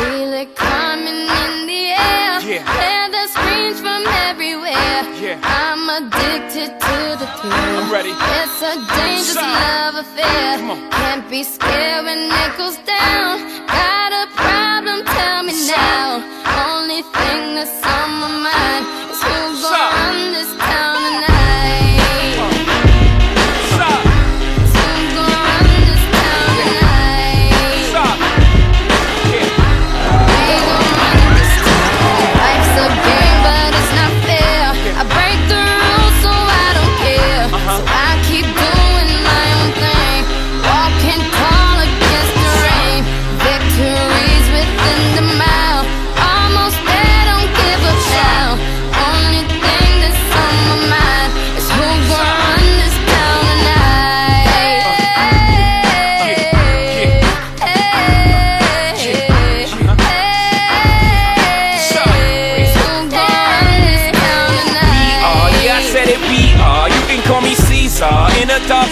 Feel it coming in the air. Yeah. Hear the screams from everywhere. Yeah. I'm addicted to the thrill. I'm ready. It's a dangerous Side. love affair. Can't be scared when it goes down. Got a problem? Tell me now. Only thing that's on my mind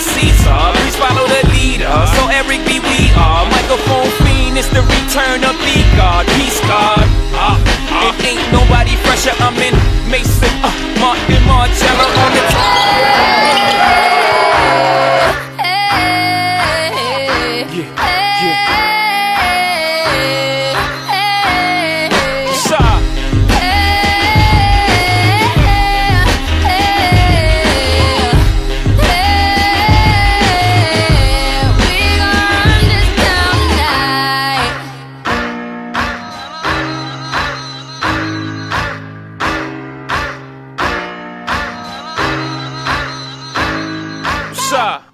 Caesar. Please follow the leader. So Eric B. We are microphone fiend. It's the return of the God. Peace God. Uh, uh. It ain't nobody fresher. I'm in Maison, uh, Martin Margiela on the top. Hey, hey, yeah, yeah. força.